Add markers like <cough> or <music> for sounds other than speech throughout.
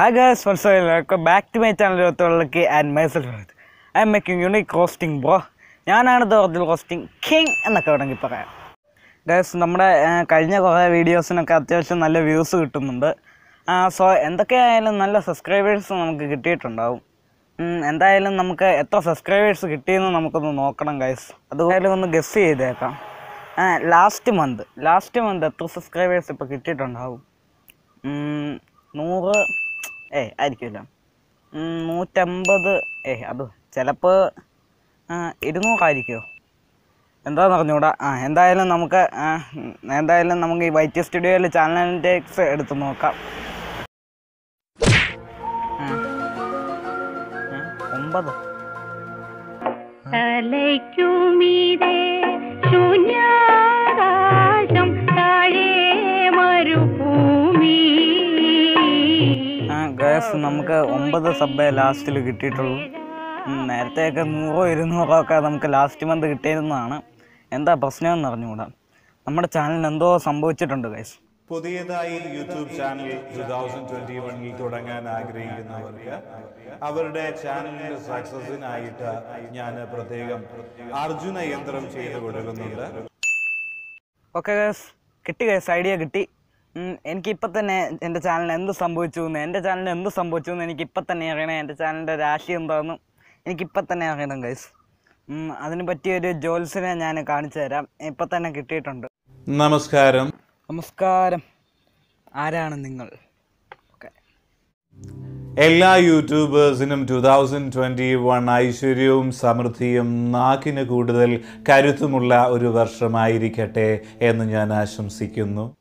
Hi guys, once again, welcome back to my channel Yottolaki and myself. I am making unique roasting. ഞാനാണ് ദോർജിൽ roasting king എന്നൊക്കെ വേണമെങ്കിൽ പറയാം. Guys നമ്മുടെ കഴിഞ്ഞ കുറേ വീഡിയോസിനൊക്കെ അത്യാവശ്യം നല്ല വ്യൂസ് കിട്ടുന്നുണ്ട്. സോ എന്തൊക്കെയായാലും നല്ല സബ്സ്ക്രൈബേഴ്സ് നമുക്ക് കിട്ടിയിട്ടുണ്ടാവും. എന്തായാലും നമുക്ക് എത്ര സബ്സ്ക്രൈബേഴ്സ് കിട്ടിയെന്ന് നമുക്കൊന്ന് നോക്കണം ഗൈസ് അതുപോലെ ഒന്ന് ഗസ് ചെയ്തേക്കാം. ലാസ്റ്റ് മന്ത് ലാസ്റ്റ് മന്ത് എത്ര സബ്സ്ക്രൈബേഴ്സ് ഇപ്പോൾ കിട്ടിയിട്ടുണ്ടാവും? നൂറ് ഏ ആയിരിക്കുമല്ലോ. നൂറ്റമ്പത് ഏ അത് ചിലപ്പോൾ ഇരുന്നൂറായിരിക്കുമോ എന്താണെന്ന് പറഞ്ഞുകൂടാ ആ എന്തായാലും നമുക്ക് എന്തായാലും നമുക്ക് ഈ വൈറ്റ് സ്റ്റുഡിയോയിൽ ചാനൽ ടേക്സ് എടുത്ത് നോക്കാം. ഒമ്പത്. തലയ്ക്കുമീതെ ശൂന്യാകാശം താഴെ മരുഭൂമി. ആ നമുക്ക് ഒമ്പത് സബ്ബേ ലാസ്റ്റിൽ കിട്ടിയിട്ടുള്ളൂ. നേരത്തെ നേരത്തെയൊക്കെ നൂറോ ഇരുന്നൂറോ ഒക്കെ നമുക്ക് ലാസ്റ്റ് മന്ത് കിട്ടിയിരുന്നതാണ്. എന്താ പ്രശ്നമെന്ന് അറിഞ്ഞുകൂടാ? നമ്മുടെ ചാനലിന് എന്തോ സംഭവിച്ചിട്ടുണ്ട് ഗൈസ് പുതിയതായി YouTube channel two thousand twenty വണ്ണിൽ തുടങ്ങാൻ ആഗ്രഹിക്കുന്നവർക്ക് അവരുടെ ചാനലിന്റെ സക്സസിനായിട്ട് ഞാൻ പ്രത്യേകം അർജുന യന്ത്രം ചെയ്തു കൊടുക്കുന്നുണ്ട്. ഓക്കെ ഗൈസ് കിട്ടി ഗൈസ് ഐഡിയ കിട്ടി. എനിക്കിപ്പോൾ തന്നെ എന്റെ ചാനലിന് എന്ത് സംഭവിച്ചു എന്ന് എന്റെ ചാനലിന് എന്ത് സംഭവിച്ചു എന്ന് എനിക്കിപ്പോൾ തന്നെ അറിയണം. എന്റെ ചാനലിന്റെ രാശി എന്താണെന്നും എനിക്കിപ്പോൾ തന്നെ അറിയണം ഗൈസ് അതിന് പറ്റിയൊരു ജോൽസിനെ ഞാൻ കാണിച്ചു തരാം. ഇപ്പം തന്നെ കിട്ടിയിട്ടുണ്ട്. നമസ്കാരം. നമസ്കാരം. ആരാണ് നിങ്ങൾ? എല്ലാ യൂട്യൂബേഴ്സിനും ടു തൗസൻഡ് ട്വന്റി വൺ ഐശ്വര്യവും സമൃദ്ധിയും നാക്കിന് കൂടുതൽ കരുത്തുമുള്ള ഒരു വർഷമായിരിക്കട്ടെ എന്ന് ഞാൻ ആശംസിക്കുന്നു.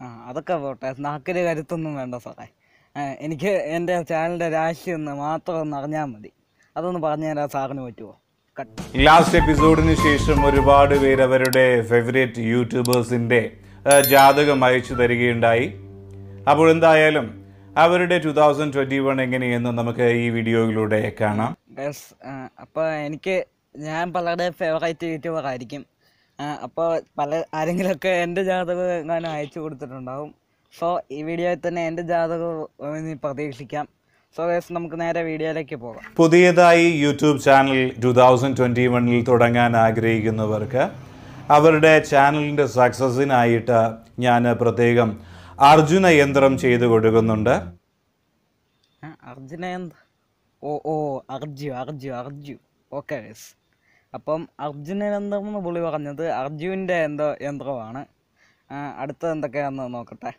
ആ അതൊക്കെ പോട്ടെ. നാക്കിന് കരുത്തൊന്നും വേണ്ട സാറേ. എനിക്ക് എന്റെ ചാനലിന്റെ രാശി ഒന്ന് മാത്രം ഒന്ന് അറിഞ്ഞാൽ മതി. അതൊന്ന് പറഞ്ഞു തരാൻ സാറിന് പറ്റുമോ ലാസ്റ്റ് എപ്പിസോഡിന് ശേഷം ഒരുപാട് പേര് അവരുടെ ഫേവറേറ്റ് യൂട്യൂബേഴ്സിന്റെ ജാതകം അയച്ചു തരികയുണ്ടായി. അപ്പോൾ എന്തായാലും അവരുടെ ടു തൗസൻഡ് ട്വന്റി വൺ എങ്ങനെയെന്ന് നമുക്ക് ഈ വീഡിയോയിലൂടെ കാണാം. അപ്പോൾ എനിക്ക് ഞാൻ പലരുടെ ഫേവറേറ്റ് യൂട്യൂബർ ആയിരിക്കും. അപ്പോൾ പല ആരെങ്കിലുമൊക്കെ എന്റെ ജാതകം ഞാൻ അയച്ചു കൊടുത്തിട്ടുണ്ടാവും. സോ ഈ വീഡിയോയിൽ തന്നെ എന്റെ ജാതകം ഇനി പ്രതീക്ഷിക്കാം. സോ ഗസ് നമുക്ക് നേരെ വീഡിയോയിലേക്ക് പോകാം. പുതിയതായി YouTube channel two thousand twenty വണ്ണിൽ തുടങ്ങാൻ ആഗ്രഹിക്കുന്നവർക്ക് അവരുടെ ചാനലിന്റെ സക്സസിനായിട്ട് ഞാൻ പ്രത്യേകം അർജുന യന്ത്രം ചെയ്തു കൊടുക്കുന്നുണ്ട്. അർജുന യന്ത്രം? ഓ ഓ അർജു അർജു അർജു. ഓക്കെ ഗസ് അപ്പം അർജുനൻ എന്തെന്ന് പുള്ളി പറഞ്ഞത് അർജുവിന്റെ എന്തോ യന്ത്രമാണ്. അടുത്തത് എന്തൊക്കെയാണെന്ന് നോക്കട്ടെ.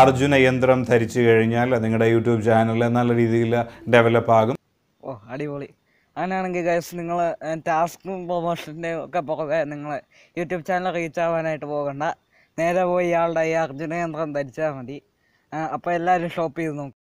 അർജുന യന്ത്രം ധരിച്ചു കഴിഞ്ഞാൽ നിങ്ങളുടെ യൂട്യൂബ് ചാനൽ നല്ല രീതിയിൽ ഡെവലപ്പ് ആകും. ഓ അടിപൊളി. അങ്ങനെയാണെങ്കിൽ ഗൈസ് നിങ്ങൾ ടാസ്കും പ്രൊമോഷന്റെയും ഒക്കെ പുറകെ നിങ്ങൾ യൂട്യൂബ് ചാനൽ റീച്ച് ആവാനായിട്ട് പോകണ്ട. നേരെ പോയി ഇയാളുടെ ഈ അർജുന യന്ത്രം ധരിച്ചാൽ മതി. അപ്പോൾ എല്ലാവരും ഷോപ്പ് ചെയ്ത് നോക്കും.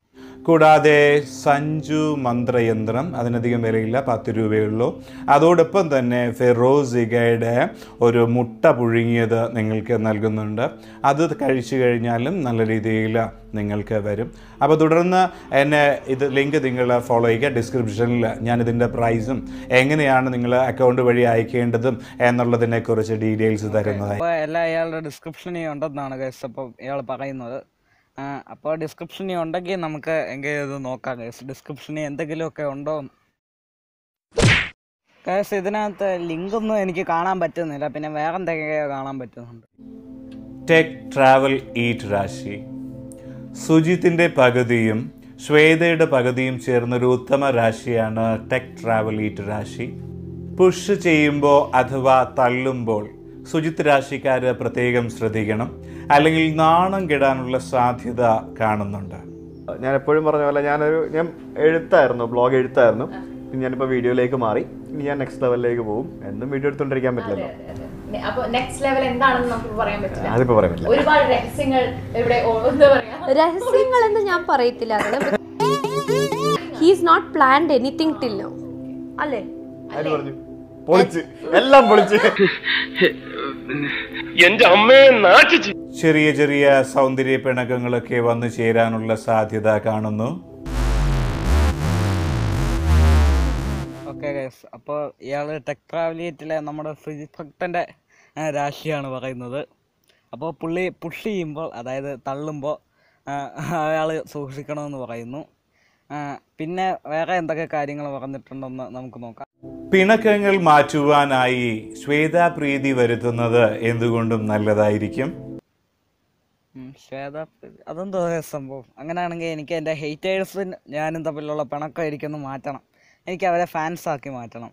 കൂടാതെ സഞ്ജു മന്ത്രയന്ത്രം അതിനധികം വിലയില്ല പത്ത് രൂപയുള്ളൂ അതോടൊപ്പം തന്നെ ഫെറോസിഗയുടെ ഒരു മുട്ട പുഴുങ്ങിയത് നിങ്ങൾക്ക് നൽകുന്നുണ്ട്. അത് കഴിച്ചു കഴിഞ്ഞാലും നല്ല രീതിയിൽ നിങ്ങൾക്ക് വരും. അപ്പോൾ തുടർന്ന് എന്നെ ഇത് ലിങ്ക് നിങ്ങൾ ഫോളോ ചെയ്യുക. ഡിസ്ക്രിപ്ഷനിൽ ഞാനിതിന്റെ പ്രൈസും എങ്ങനെയാണ് നിങ്ങൾ അക്കൗണ്ട് വഴി അയക്കേണ്ടതും എന്നുള്ളതിനെക്കുറിച്ച് ഡീറ്റെയിൽസ് തരുന്നതായി. എല്ലാം ഇയാളുടെ ഡിസ്ക്രിപ്ഷനിൽ ഉണ്ടെന്നാണ് ഗൈസ് അപ്പോൾ ഇയാൾ പറയുന്നത്. അപ്പോൾ ഡിസ്ക്രിപ്ഷനിൽ ഉണ്ടെങ്കിൽ നമുക്ക് എങ്കിൽ ഇത് നോക്കാം ഗൈസ് ഡിസ്ക്രിപ്ഷനിൽ എന്തെങ്കിലുമൊക്കെ ഉണ്ടോ? ഗൈസ് ഇതിനകത്ത് ലിങ്കൊന്നും എനിക്ക് കാണാൻ പറ്റുന്നില്ല. പിന്നെ വേറെ എന്തെങ്കിലും കാണാൻ പറ്റുന്നുണ്ട്. ടെക് ട്രാവൽ ഈറ്റ് രാശി സുജിത്തിന്റെ പകുതിയും ശ്വേതയുടെ പകുതിയും ചേർന്നൊരു ഉത്തമ രാശിയാണ് ടെക് ട്രാവൽ ഈറ്റ് രാശി പുഷ് ചെയ്യുമ്പോൾ അഥവാ തള്ളുമ്പോൾ സുജിത് രാശിക്കാർ പ്രത്യേകം ശ്രദ്ധിക്കണം. അല്ലെങ്കിൽ നാണം കെടാനുള്ള സാധ്യത കാണുന്നുണ്ട്. ഞാൻ എപ്പോഴും പറഞ്ഞ പോലെ ഞാനൊരു ഞാൻ എഴുത്തായിരുന്നു ബ്ലോഗ് എഴുത്തായിരുന്നു. പിന്നെ ഞാനിപ്പോൾ വീഡിയോയിലേക്ക് മാറി. ഇനി ഞാൻ നെക്സ്റ്റ് ലെവലിലേക്ക് പോകും. എന്നും വീഡിയോ എടുത്തോണ്ടിരിക്കാൻ പറ്റില്ലല്ലോ. അപ്പൊ നെക്സ്റ്റ് ലെവൽ എന്താണെന്ന് നമുക്ക് പറയാൻ പറ്റില്ല. അതിപ്പോ പറയാൻ പറ്റില്ല. ഒരുപാട് രഹസ്യങ്ങൾ പറയാ? രഹസ്യങ്ങളെന്ന് ഞാൻ പറയത്തില്ല. He's not planned anything till now അല്ലേ? പൊളിച്ച്. എല്ലാം പൊളിച്ച്. എന്റെ അമ്മയെ നാട്ടിച്ച് ചെറിയ ചെറിയ സൗന്ദര്യ പിണക്കങ്ങളൊക്കെ വന്നു ചേരാനുള്ള സാധ്യത കാണുന്നു. ഓക്കെ ഗൈസ് അപ്പോൾ ഇയാൾ ടെക് ട്രാവലിയറ്റിലെ നമ്മുടെ ഭക്തന്റെ രാശിയാണ് പറയുന്നത്. അപ്പോൾ പുള്ളി പുഷ് ചെയ്യുമ്പോൾ അതായത് തള്ളുമ്പോൾ അയാൾ സൂക്ഷിക്കണമെന്ന് പറയുന്നു. പിന്നെ വേറെ എന്തൊക്കെ കാര്യങ്ങൾ പറഞ്ഞിട്ടുണ്ടെന്ന് നമുക്ക് നോക്കാം. പിണക്കങ്ങൾ മാറ്റുവാനായി ശ്വേതാപ്രീതി വരുത്തുന്നത് എന്തുകൊണ്ടും നല്ലതായിരിക്കും. അതെന്തോ സംഭവം. അങ്ങനെയാണെങ്കിൽ എനിക്ക് എന്റെ ഹെയ്റ്റേഴ്സും ഞാനും തമ്മിലുള്ള പിണക്കമായിരിക്കും മാറ്റണം. എനിക്ക് അവരെ ഫാൻസ് ആക്കി മാറ്റണം.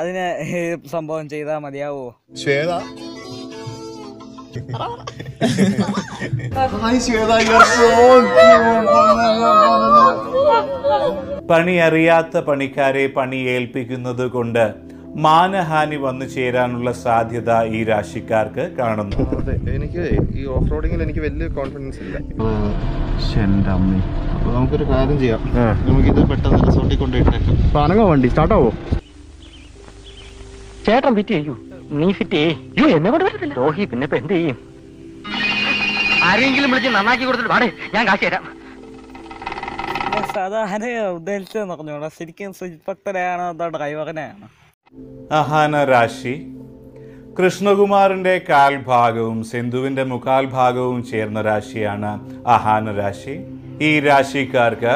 അതിന് സംഭവം ചെയ്താൽ മതിയാവോ? ശ്വേത പണി അറിയാത്ത പണിക്കാരെ പണി ഏൽപ്പിക്കുന്നത് കൊണ്ട് മാനഹാനി വന്നു ചേരാനുള്ള സാധ്യത ഈ രാശിക്കാർക്ക് കാണുന്നു. എനിക്ക് ഈ ഓഫ് റോഡിങ്ങിൽ എനിക്ക് വലിയ കോൺഫിഡൻസ് ഇല്ല. നമുക്കൊരു കാര്യം ചെയ്യാം. നമുക്കിത് പെട്ടെന്ന് റിസോർട്ടിൽ കൊണ്ടുപോയിട്ടേക്കാം അനങ്ങോ വണ്ടി? സ്റ്റാർട്ടാവോ ചേട്ടൻ ഫിറ്റ് ചെയ്യൂ. നീ ഫിറ്റ് ചെയ്യേ. അയ്യോ എന്നെ കൊണ്ട് പറ്റത്തില്ല. രോഹി പിന്നെ ഇപ്പൊ എന്ത് ചെയ്യും? ആരെങ്കിലും വിളിച്ച് നന്നാക്കി കൊടുത്തിട്ട് പാടേ ഞാൻ കാശ് തരാം. സാധാരണ ഉദ്ദേശിച്ചതെന്ന് പറഞ്ഞോളൂ ശരിക്കും സുജിത് അതോ ഡ്രൈവറിനെയാണോ അഹാന രാശി. കൃഷ്ണകുമാറിന്റെ കാൽഭാഗവും സിന്ധുവിന്റെ മുക്കാൽ ഭാഗവും ചേർന്ന രാശിയാണ് അഹാന രാശി. ഈ രാശിക്കാർക്ക്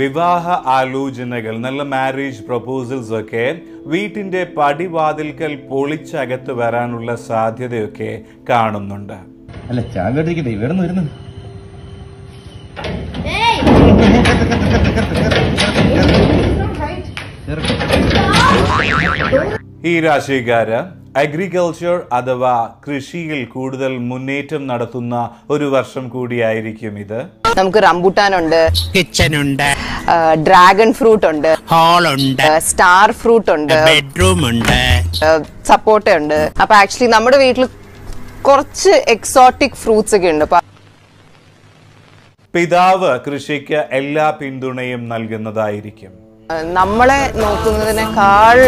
വിവാഹ ആലോചനകൾ നല്ല മാരേജ് പ്രപ്പോസൽസ് ഒക്കെ വീട്ടിന്റെ പടിവാതിൽക്കൽ പൊളിച്ചകത്ത് വരാനുള്ള സാധ്യതയൊക്കെ കാണുന്നുണ്ട്. അല്ല ചാൻ കേട്ടിരിക്കട്ടെ ഇവിടെ നിന്ന് വരുന്നു <laughs> ഈ രാശിക്കാര് അഗ്രികൾച്ചർ അഥവാ കൃഷിയിൽ കൂടുതൽ മുന്നേറ്റം നടത്തുന്ന ഒരു വർഷം കൂടിയായിരിക്കും ഇത്. നമുക്ക് റംബുട്ടാനുണ്ട്. കിച്ചൺ ഉണ്ട് ഡ്രാഗൺ ഫ്രൂട്ട് ഉണ്ട്. ഹോൾ ഉണ്ട് സ്റ്റാർ ഫ്രൂട്ട് ഉണ്ട്. ബെഡ്റൂം ഉണ്ട് സപ്പോട്ട ഉണ്ട്. അപ്പൊ ആക്ച്വലി നമ്മുടെ വീട്ടിൽ കുറച്ച് എക്സോട്ടിക് ഫ്രൂട്ട്സ് ഒക്കെ ഉണ്ട്. പിതാവ് കൃഷിക്ക് എല്ലാ പിന്തുണയും നൽകുന്നതായിരിക്കും. നമ്മളെ നോക്കുന്നതിനേക്കാൾ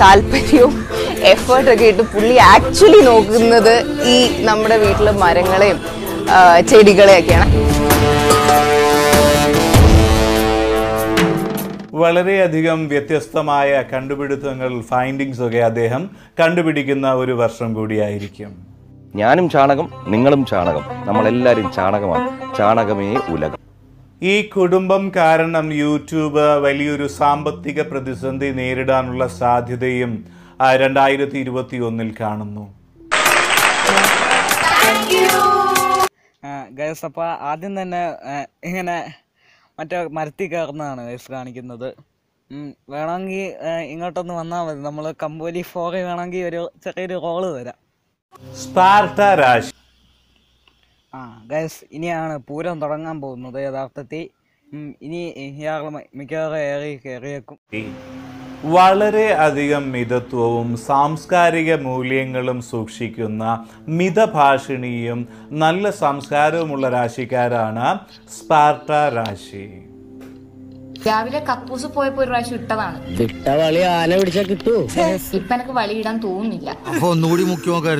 താല്പര്യവും എഫേർട്ടൊക്കെ ഇട്ട് പുള്ളി ആക്ച്വലി നോക്കുന്നത് ഈ നമ്മുടെ വീട്ടിലെ മരങ്ങളെയും ചെടികളെയൊക്കെയാണ്. വളരെയധികം വ്യത്യസ്തമായ കണ്ടുപിടുത്തങ്ങൾ ഫൈൻഡിങ്സ് ഒക്കെ അദ്ദേഹം കണ്ടുപിടിക്കുന്ന ഒരു വർഷം കൂടിയായിരിക്കും. ഞാനും ചാണകം നിങ്ങളും ചാണകം നമ്മളെല്ലാവരും ചാണകമാണ്. ചാണകമേ ഉലകം. ഈ കുടുംബം കാരണം യൂട്യൂബ് വലിയൊരു സാമ്പത്തിക പ്രതിസന്ധി നേരിടാനുള്ള സാധ്യതയും രണ്ടായിരത്തി ഇരുപത്തി ഒന്നിൽ കാണുന്നു ഗൈസ് അപ്പോൾ ആദ്യം തന്നെ ഇങ്ങനെ മറ്റേ മരത്തിൽ കയറുന്നതാണ് ഗൈസ് കാണിക്കുന്നത്. വേണമെങ്കിൽ ഇങ്ങോട്ടൊന്ന് വന്നാൽ മതി. നമ്മൾ കമ്പോലി ഫോറി വേണമെങ്കിൽ ഒരു ചെറിയൊരു റോൾ തരാം. സ്പാർട്ട രാശി. ആ ഗൈസ് ഇനിയാണ് പൂരം തുടങ്ങാൻ പോകുന്നത് യഥാർത്ഥത്തിൽ. ഇനി ഇയാൾ മിക്കവാറും ഏറി കയറിയേക്കും. വളരെ അധികം മിതത്വവും സാംസ്കാരിക മൂല്യങ്ങളും സൂക്ഷിക്കുന്ന മിതഭാഷിണിയും നല്ല സംസ്കാരവുമുള്ള രാശിക്കാരാണ് സ്പാർട്ട രാശി. രാവിലെ കക്കൂസ് പോയപ്പോ ഒരു പ്രാവശ്യം ഇട്ടതാണ്. വിട്ട വളി ആന പിടിച്ചാ കിട്ടൂ. ഇപ്പൊ എനിക്ക് വളിയിടാൻ തോന്നുന്നില്ല. അപ്പൊ ഒന്നുകൂടി മുഖ്യമൊക്കെ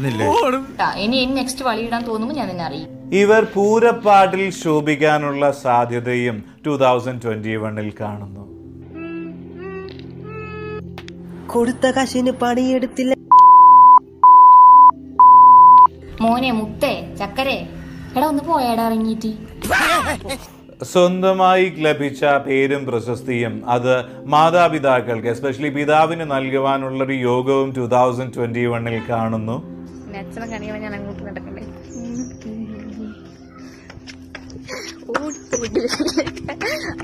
ഇനി ഇനി നെക്സ്റ്റ് വളിയിടാൻ തോന്നുമ്പോ ഞാൻ നിന്നെ അറിയും ഇവർ പൂരപ്പാട്ടിൽ ശോഭിക്കാനുള്ള സാധ്യതയും ടൂ തൗസൻഡ് ട്വന്റി വണ്ണിൽ കാണുന്നു. കൊടുത്ത കശിന് പണിയെടുത്തില്ല. മോനെ മുത്തേ ചക്കരെ എടാ ഒന്ന് പോയാടാ ഇറങ്ങിയിട്ട്. സ്വന്തമായി ലഭിച്ച പേരും പ്രശസ്തിയും അത് മാതാപിതാക്കൾക്ക് എസ്പെഷ്യലി പിതാവിന് നൽകുവാനുള്ള ഒരു യോഗവും ടൂ തൗസൻഡ് ട്വന്റി വണ്ണിൽ കാണുന്നു ഞാൻ അങ്ങോട്ട് നടക്കണ്ടേ?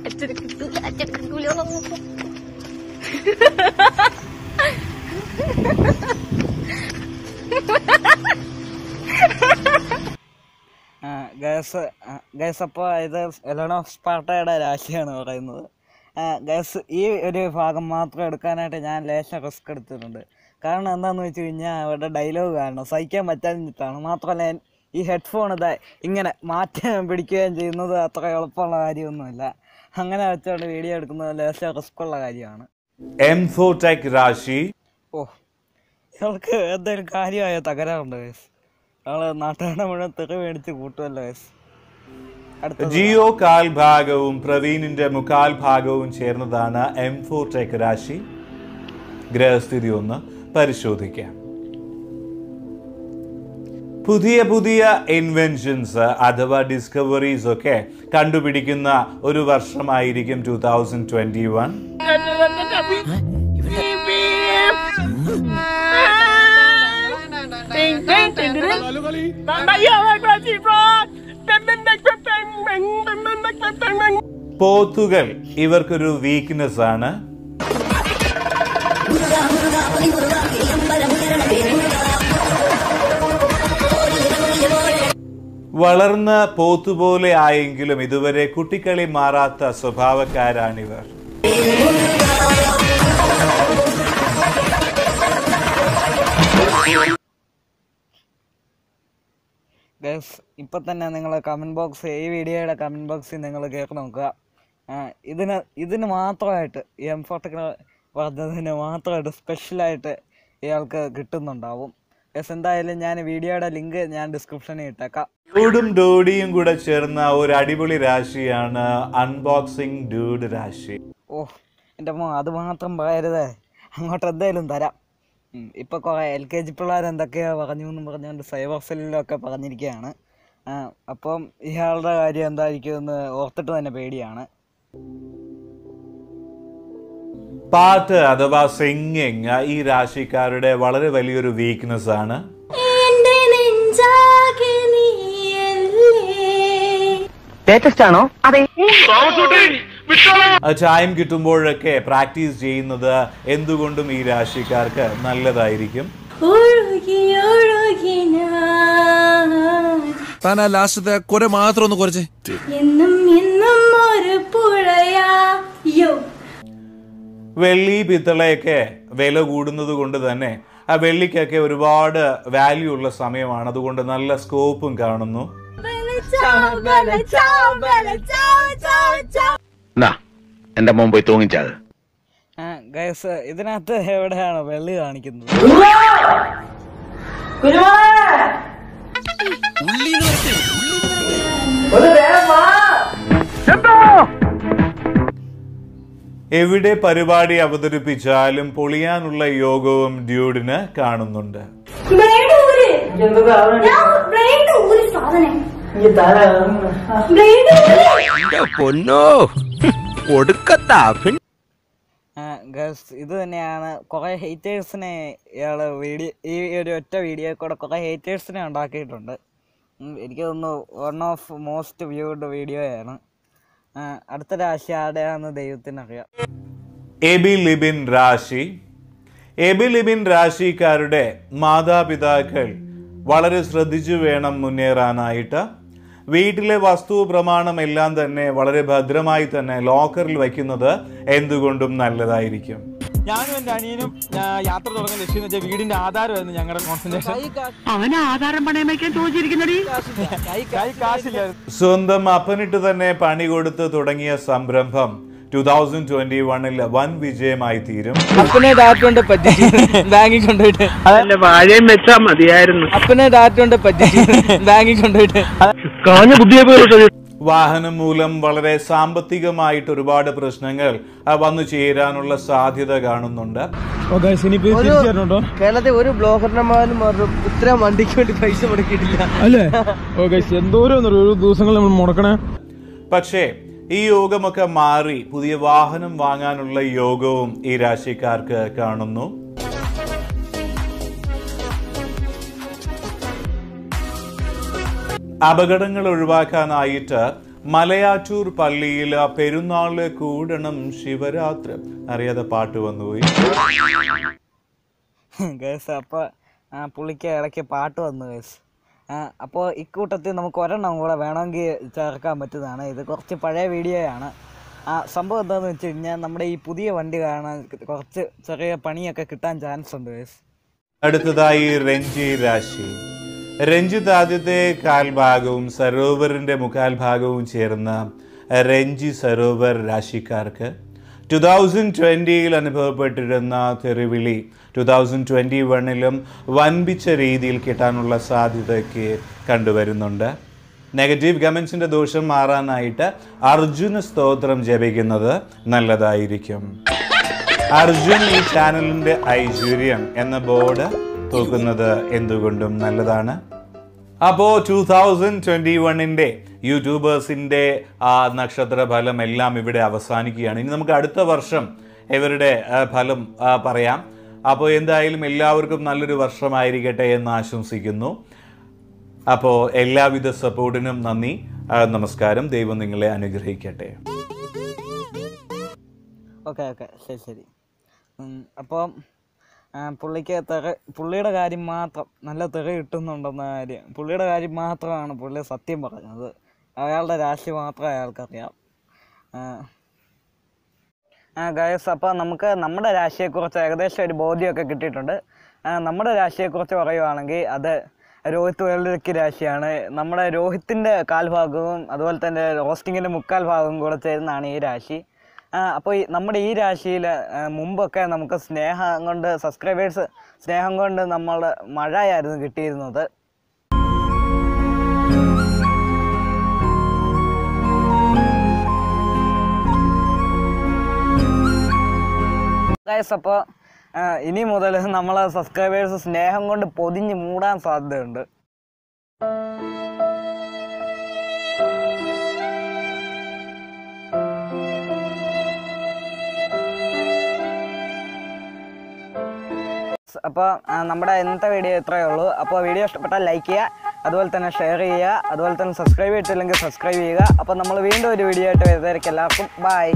അച്ഛനെ കിട്ടൂല അച്ഛനെ കിട്ടൂല ഗസ് ഗസ് അപ്പോൾ ഇത് എലണോ സ്പാർട്ടയുടെ രാശിയാണ് പറയുന്നത്. ഗസ് ഈ ഒരു ഭാഗം മാത്രം എടുക്കാനായിട്ട് ഞാൻ ലേശം റിസ്ക് എടുത്തിട്ടുണ്ട്. കാരണം എന്താണെന്ന് വെച്ച് കഴിഞ്ഞാൽ അവരുടെ ഡയലോഗ് കാരണം സഹിക്കാൻ പറ്റാഞ്ഞിട്ടാണ്. മാത്രമല്ല ഈ ഹെഡ്ഫോൺ ഇതാ ഇങ്ങനെ മാറ്റാൻ പിടിക്കുകയും ചെയ്യുന്നത് അത്ര എളുപ്പമുള്ള കാര്യമൊന്നുമില്ല. അങ്ങനെ വെച്ചുകൊണ്ട് വീഡിയോ എടുക്കുന്നത് ലേശം റിസ്ക് ഉള്ള കാര്യമാണ് ടെക് രാശി ഓ ഇയാൾക്ക് എന്തെങ്കിലും കാര്യമായ? തകരാറുണ്ട് വയസ് ഞങ്ങൾ നാട്ടുകാരുടെ മുഴുവൻ തെറി മേടിച്ച് കൂട്ടുമല്ലോ വയസ് ജിയോ കാൽ ഭാഗവും പ്രവീണിന്റെ മുക്കാൽ ഭാഗവും ചേർന്നതാണ് ടെക് രാശി ഗ്രഹസ്ഥിതി ഒന്ന് പരിശോധിക്കാം. പുതിയ പുതിയ ഇൻവെൻഷൻസ് അഥവാ ഡിസ്കവറീസ് ഒക്കെ കണ്ടുപിടിക്കുന്ന ഒരു വർഷമായിരിക്കും ടൂ തൗസൻഡ് ട്വന്റി വൺ പോത്തുകൾ ഇവർക്കൊരു വീക്ക്നെസ് ആണ്. വളർന്ന് പോത്തുപോലെ ആയെങ്കിലും ഇതുവരെ കുട്ടിക്കളി മാറാത്ത സ്വഭാവക്കാരാണിവർ. ഗൈസ് ഇപ്പം തന്നെ നിങ്ങൾ കമന്റ് ബോക്സ് ഈ വീഡിയോയുടെ കമന്റ് ബോക്സിൽ നിങ്ങൾ കയറി നോക്കുക. ഇതിന് ഇതിന് മാത്രമായിട്ട് എം ഫോട്ടോഗ്രാ പറഞ്ഞതിന് മാത്രമായിട്ട് സ്പെഷ്യലായിട്ട് ഇയാൾക്ക് കിട്ടുന്നുണ്ടാവും. ഗസ് എന്തായാലും ഞാൻ വീഡിയോയുടെ ലിങ്ക് ഞാൻ ഡിസ്ക്രിപ്ഷനിൽ ഇട്ടേക്കാം. ഡൂഡും ഡൂഡിയും കൂടെ ചേർന്ന ഒരു അടിപൊളി രാശിയാണ് അൺബോക്സിംഗ് ഡൂഡ് രാശി. ഓ എന്റെ മോ അത് മാത്രം പറയരുതേ. അങ്ങോട്ട് എന്തായാലും തരാം. ഇപ്പൊ കുറെ എൽ കെ ജി പിള്ളേർ എന്തൊക്കെയാ പറഞ്ഞു എന്ന് പറഞ്ഞുകൊണ്ട് സൈബർ സെല്ലിലൊക്കെ പറഞ്ഞിരിക്കുകയാണ്. അപ്പം ഇയാളുടെ കാര്യം എന്തായിരിക്കും എന്ന് ഓർത്തിട്ട് തന്നെ പേടിയാണ്. പാട്ട് അഥവാ സിംഗിങ് ഈ രാശിക്കാരുടെ വളരെ വലിയൊരു വീക്ക്നെസ് ആണ്. ആണോ? അതെ. ടൈം കിട്ടുമ്പോഴൊക്കെ പ്രാക്ടീസ് ചെയ്യുന്നത് എന്തുകൊണ്ടും ഈ രാശിക്കാർക്ക് നല്ലതായിരിക്കും. താൻ ആ ലാസ്റ്റത്തെ കുര മാത്രം ഒന്ന് കുറച്ച്. എന്നും എന്നും ഒരു പുഴയാ. യോ. വെള്ളി പിത്തളയൊക്കെ വില കൂടുന്നത് കൊണ്ട് തന്നെ ആ വെള്ളിക്കൊക്കെ ഒരുപാട് വാല്യൂ ഉള്ള സമയമാണ്. അതുകൊണ്ട് നല്ല സ്കോപ്പും കാണുന്നു. എന്റെ മോൻ പോയി തൂങ്ങിച്ചത് ഗൈസ് ഇതിനകത്ത് എവിടെയാണ് വെള്ളി കാണിക്കുന്നത്? എവിടെ പരിപാടി അവതരിപ്പിച്ചാലും പൊളിയാനുള്ള യോഗവും ഡ്യൂഡിന് കാണുന്നുണ്ട്. പൊന്നോ കൊടുക്കത്താ ഗസ് ഇത് തന്നെയാണ്. കുറേ ഹേറ്റേഴ്സിനെ ഇയാൾ വീഡിയോ ഈ ഒരു ഒറ്റ വീഡിയോ കൂടെ കുറെ ഹേറ്റേഴ്സിനെ ഉണ്ടാക്കിയിട്ടുണ്ട്. എനിക്ക് തോന്നുന്നു one of most viewed video ആ, അടുത്ത രാശി ആരുടെയാണെന്ന് ദൈവത്തിനറിയാം. എബി ലിബിൻ രാശി. എബി ലിബിൻ രാശിക്കാരുടെ മാതാപിതാക്കൾ വളരെ ശ്രദ്ധിച്ചു വേണം മുന്നേറാനായിട്ട്. വീട്ടിലെ വസ്തു പ്രമാണം എല്ലാം തന്നെ വളരെ ഭദ്രമായി തന്നെ ലോക്കറിൽ വയ്ക്കുന്നത് എന്തുകൊണ്ടും നല്ലതായിരിക്കും. ഞാനും എന്റെ അനിയനും യാത്ര തുടങ്ങാൻ ലക്ഷ്യം എന്ന് വെച്ചാൽ വീടിന്റെ ആധാരമായിരുന്നു ഞങ്ങളുടെ കോൺസെൻട്രേഷൻ അവന് ആധാരം പണയം വയ്ക്കാൻ കാശില്ലായിരുന്നു സ്വന്തം അപ്പനിട്ട് തന്നെ പണി കൊടുത്ത് തുടങ്ങിയ സംരംഭം ടൂ തൗസൻഡ് ട്വന്റി വണ്ണിൽ വൻ വിജയമായി തീരും. അപ്പനെ ഡാറ്റ കൊണ്ട് പറ്റിച്ചു. ബാങ്കിൽ കൊണ്ടുപോയിട്ട്. അതല്ല വാഴയും വെച്ചാൽ മതിയായിരുന്നു. അപ്പനെ ഡാറ്റ കൊണ്ട് പറ്റിച്ചു. ബാങ്കിൽ കൊണ്ടുപോയിട്ട്. കാഞ്ഞ ബുദ്ധിയെ വാഹനം മൂലം വളരെ സാമ്പത്തികമായിട്ട് ഒരുപാട് പ്രശ്നങ്ങൾ വന്നു ചേരാനുള്ള സാധ്യത കാണുന്നുണ്ട്. കേരളത്തിൽ ഒരു മാറും ഇത്രയും വണ്ടിക്ക് വേണ്ടി പൈസ മുടക്കിയിട്ടില്ല. അല്ലേ? എന്തോരം ഒരു ദിവസങ്ങൾ നമ്മൾ മുടക്കണേ. പക്ഷേ ഈ യോഗമൊക്കെ മാറി പുതിയ വാഹനം വാങ്ങാനുള്ള യോഗവും ഈ രാശിക്കാർക്ക് കാണുന്നു. അപകടങ്ങൾ ഒഴിവാക്കാനായിട്ട് മലയാറ്റൂർ പള്ളിയിൽ പെരുന്നാൾ കൂടണം ശിവരാത്രി. അറിയാതെ പാട്ട് വന്നുപോയി ഗേസ് അപ്പോൾ പുള്ളിക്ക് ഇടയ്ക്ക് പാട്ട് വന്നു ഗേസ്. അപ്പോൾ ഇക്കൂട്ടത്തിൽ നമുക്ക് ഒരെണ്ണം കൂടെ വേണമെങ്കിൽ ചേർക്കാൻ പറ്റുന്നതാണ്. ഇത് കുറച്ച് പഴയ വീഡിയോയാണ് ആ സംഭവം എന്താണെന്ന് വെച്ച് കഴിഞ്ഞാൽ നമ്മുടെ ഈ പുതിയ വണ്ടി കാണാൻ കുറച്ച് ചെറിയ പണിയൊക്കെ കിട്ടാൻ ചാൻസ് ഉണ്ട് ഗേസ്. അടുത്തതായി രഞ്ജി രാശി. രഞ്ജിത്ത് ആദ്യത്തെ കാൽഭാഗവും സരോവറിന്റെ മുക്കാൽ ഭാഗവും ചേർന്ന രഞ്ജി സരോവർ രാശിക്കാർക്ക് ടു തൗസൻഡ് ട്വന്റിയിൽ അനുഭവപ്പെട്ടിരുന്ന തെറിവിളി ടു തൗസൻഡ് ട്വന്റി വണ്ണിലും വൻപിച്ച രീതിയിൽ കിട്ടാനുള്ള സാധ്യതയ്ക്ക് കണ്ടുവരുന്നുണ്ട്. നെഗറ്റീവ് കമൻസിന്റെ ദോഷം മാറാനായിട്ട് അർജുന സ്തോത്രം ജപിക്കുന്നത് നല്ലതായിരിക്കും. അർജുൻ ഈ ചാനലിന്റെ ഐശ്വര്യം എന്ന ബോർഡ് തൂക്കുന്നത് എന്തുകൊണ്ടും നല്ലതാണ്. അപ്പോൾ ടു തൗസൻഡ് ട്വന്റി വണ്ണിന്റെ യൂട്യൂബേഴ്സിന്റെ ആ നക്ഷത്ര ഫലം എല്ലാം ഇവിടെ അവസാനിക്കുകയാണ്. ഇനി നമുക്ക് അടുത്ത വർഷം ഇവരുടെ ഫലം പറയാം. അപ്പോൾ എന്തായാലും എല്ലാവർക്കും നല്ലൊരു വർഷമായിരിക്കട്ടെ എന്ന് ആശംസിക്കുന്നു. അപ്പോൾ എല്ലാവിധ സപ്പോർട്ടിനും നന്ദി. നമസ്കാരം. ദൈവം നിങ്ങളെ അനുഗ്രഹിക്കട്ടെ. ഓക്കെ ഓക്കെ ശരി ശരി. അപ്പോൾ പുള്ളിക്ക് തിക പുള്ളിയുടെ കാര്യം മാത്രം നല്ല തിക കിട്ടുന്നുണ്ടെന്ന കാര്യം. പുള്ളിയുടെ കാര്യം മാത്രമാണ് പുള്ളി സത്യം പറഞ്ഞത്. അയാളുടെ രാശി മാത്രം അയാൾക്കറിയാം. ഗയസ് അപ്പോൾ നമുക്ക് നമ്മുടെ രാശിയെക്കുറിച്ച് ഏകദേശം ഒരു ബോധ്യമൊക്കെ കിട്ടിയിട്ടുണ്ട്. ആ, നമ്മുടെ രാശിയെക്കുറിച്ച് പറയുവാണെങ്കിൽ അത് രോഹിത് വേൾഡിക്ക് രാശിയാണ്. നമ്മുടെ രോഹിത്തിന്റെ കാൽഭാഗവും അതുപോലെ തന്നെ റോസ്റ്റിങ്ങിന്റെ മുക്കാൽ ഭാഗവും കൂടെ ചേരുന്നതാണ് ഈ രാശി. അപ്പോൾ നമ്മുടെ ഈ രാശിയിൽ മുമ്പൊക്കെ നമുക്ക് സ്നേഹം കൊണ്ട് സബ്സ്ക്രൈബേഴ്സ് സ്നേഹം കൊണ്ട് നമ്മൾ മഴയായിരുന്നു കിട്ടിയിരുന്നത്. അപ്പോൾ ഇനി മുതൽ നമ്മളെ സബ്സ്ക്രൈബേഴ്സ് സ്നേഹം കൊണ്ട് പൊതിഞ്ഞ് മൂടാൻ സാധ്യതയുണ്ട്. അപ്പോൾ നമ്മുടെ ഇന്നത്തെ വീഡിയോ ഇത്രയേ ഉള്ളൂ. അപ്പോൾ വീഡിയോ ഇഷ്ടപ്പെട്ടാൽ ലൈക്ക് ചെയ്യുക അതുപോലെ തന്നെ ഷെയർ ചെയ്യുക അതുപോലെ തന്നെ സബ്സ്ക്രൈബ് ചെയ്തിട്ടില്ലെങ്കിൽ സബ്സ്ക്രൈബ് ചെയ്യുക. അപ്പോൾ നമ്മൾ വീണ്ടും ഒരു വീഡിയോ ആയിട്ട് വരുന്നതായിരിക്കും എല്ലാവർക്കും. ബൈ